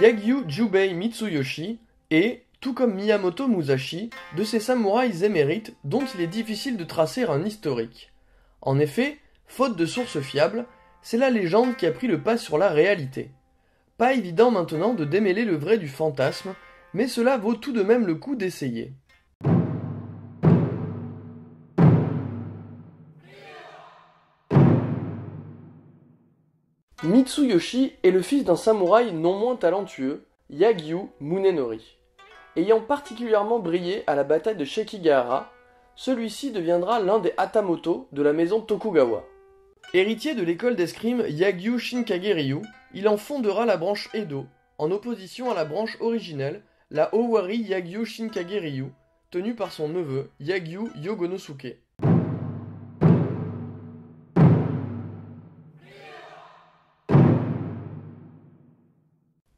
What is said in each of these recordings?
Yagyu Jubei Mitsuyoshi est, tout comme Miyamoto Musashi, de ces samouraïs émérites dont il est difficile de tracer un historique. En effet, faute de sources fiables, c'est la légende qui a pris le pas sur la réalité. Pas évident maintenant de démêler le vrai du fantasme, mais cela vaut tout de même le coup d'essayer. Mitsuyoshi est le fils d'un samouraï non moins talentueux, Yagyu Munenori. Ayant particulièrement brillé à la bataille de Shekigahara, celui-ci deviendra l'un des Hatamoto de la maison Tokugawa. Héritier de l'école d'escrime Yagyu Shinkage-ryu, il en fondera la branche Edo, en opposition à la branche originelle, la Owari Yagyu Shinkage-ryu, tenue par son neveu Yagyu Yogonosuke.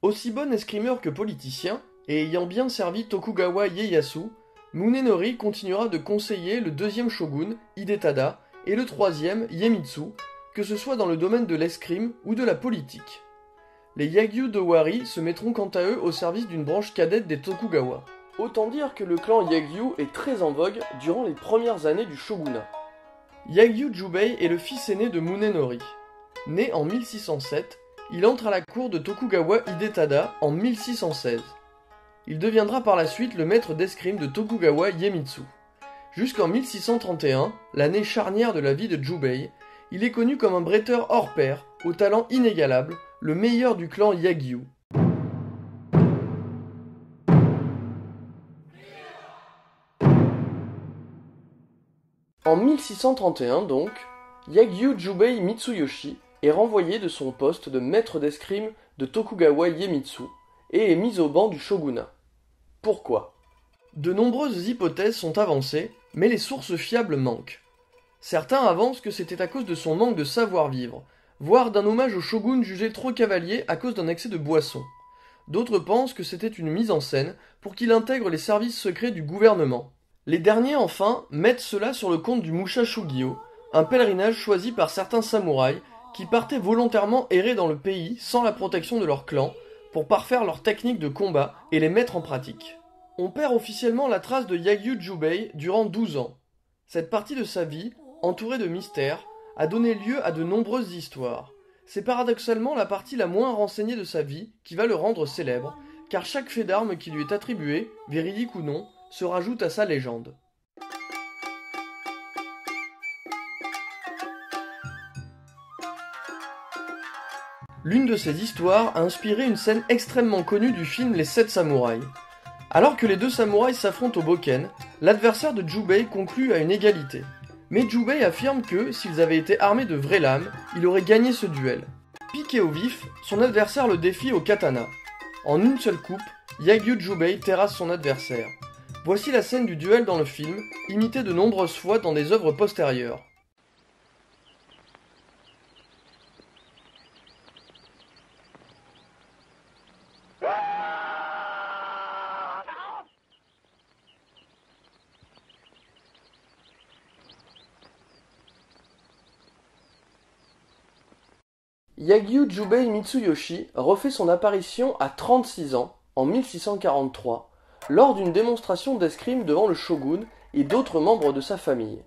Aussi bon escrimeur que politicien, et ayant bien servi Tokugawa Ieyasu, Munenori continuera de conseiller le deuxième shogun, Hidetada, et le troisième, Iemitsu, que ce soit dans le domaine de l'escrime ou de la politique. Les Yagyu de Wari se mettront quant à eux au service d'une branche cadette des Tokugawa. Autant dire que le clan Yagyu est très en vogue durant les premières années du shogunat. Yagyu Jubei est le fils aîné de Munenori. Né en 1607, il entre à la cour de Tokugawa Hidetada en 1616. Il deviendra par la suite le maître d'escrime de Tokugawa Iemitsu. Jusqu'en 1631, l'année charnière de la vie de Jubei, il est connu comme un bretteur hors pair, au talent inégalable, le meilleur du clan Yagyu. En 1631 donc, Yagyu Jubei Mitsuyoshi est renvoyé de son poste de maître d'escrime de Tokugawa Iemitsu et est mis au banc du shogunat. Pourquoi? De nombreuses hypothèses sont avancées, mais les sources fiables manquent. Certains avancent que c'était à cause de son manque de savoir-vivre, voire d'un hommage au shogun jugé trop cavalier à cause d'un excès de boisson. D'autres pensent que c'était une mise en scène pour qu'il intègre les services secrets du gouvernement. Les derniers, enfin, mettent cela sur le compte du Mushashugyo, un pèlerinage choisi par certains samouraïs qui partaient volontairement errer dans le pays sans la protection de leur clan, pour parfaire leurs techniques de combat et les mettre en pratique. On perd officiellement la trace de Yagyu Jubei durant 12 ans. Cette partie de sa vie, entourée de mystères, a donné lieu à de nombreuses histoires. C'est paradoxalement la partie la moins renseignée de sa vie qui va le rendre célèbre, car chaque fait d'armes qui lui est attribué, véridique ou non, se rajoute à sa légende. L'une de ces histoires a inspiré une scène extrêmement connue du film Les Sept Samouraïs. Alors que les deux samouraïs s'affrontent au Boken, l'adversaire de Jubei conclut à une égalité. Mais Jubei affirme que, s'ils avaient été armés de vraies lames, il aurait gagné ce duel. Piqué au vif, son adversaire le défie au katana. En une seule coupe, Yagyu Jubei terrasse son adversaire. Voici la scène du duel dans le film, imitée de nombreuses fois dans des œuvres postérieures. Yagyu Jubei Mitsuyoshi refait son apparition à 36 ans, en 1643, lors d'une démonstration d'escrime devant le shogun et d'autres membres de sa famille.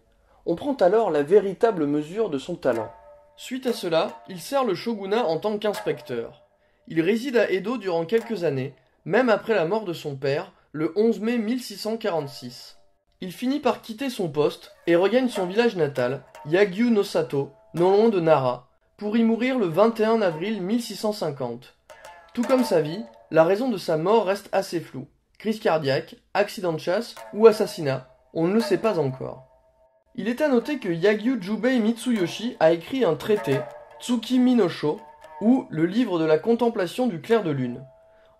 On prend alors la véritable mesure de son talent. Suite à cela, il sert le shogunat en tant qu'inspecteur. Il réside à Edo durant quelques années, même après la mort de son père, le 11 mai 1646. Il finit par quitter son poste et regagne son village natal, Yagyu no Sato, non loin de Nara, pour y mourir le 21 avril 1650. Tout comme sa vie, la raison de sa mort reste assez floue. Crise cardiaque, accident de chasse ou assassinat, on ne le sait pas encore. Il est à noter que Yagyu Jubei Mitsuyoshi a écrit un traité, Tsuki Minosho, ou le livre de la contemplation du clair de lune.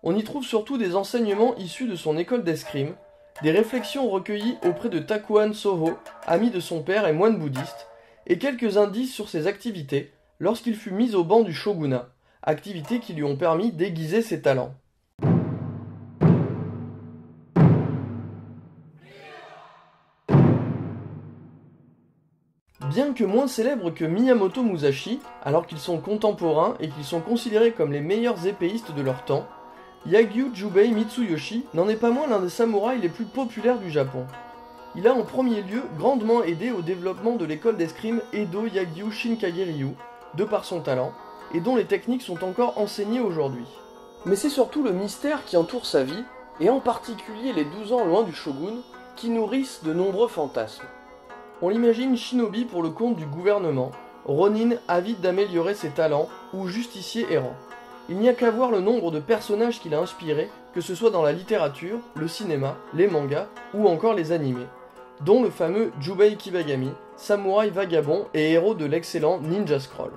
On y trouve surtout des enseignements issus de son école d'escrime, des réflexions recueillies auprès de Takuan Soho, ami de son père et moine bouddhiste, et quelques indices sur ses activités, lorsqu'il fut mis au banc du shogunat, activités qui lui ont permis d'aiguiser ses talents. Bien que moins célèbres que Miyamoto Musashi, alors qu'ils sont contemporains et qu'ils sont considérés comme les meilleurs épéistes de leur temps, Yagyu Jubei Mitsuyoshi n'en est pas moins l'un des samouraïs les plus populaires du Japon. Il a en premier lieu grandement aidé au développement de l'école d'escrime Edo Yagyu Shinkage-ryu, de par son talent, et dont les techniques sont encore enseignées aujourd'hui. Mais c'est surtout le mystère qui entoure sa vie, et en particulier les 12 ans loin du shogun, qui nourrissent de nombreux fantasmes. On l'imagine shinobi pour le compte du gouvernement, Ronin avide d'améliorer ses talents, ou justicier errant. Il n'y a qu'à voir le nombre de personnages qu'il a inspirés, que ce soit dans la littérature, le cinéma, les mangas ou encore les animés, dont le fameux Jubei Kibagami, samouraï vagabond et héros de l'excellent Ninja Scroll.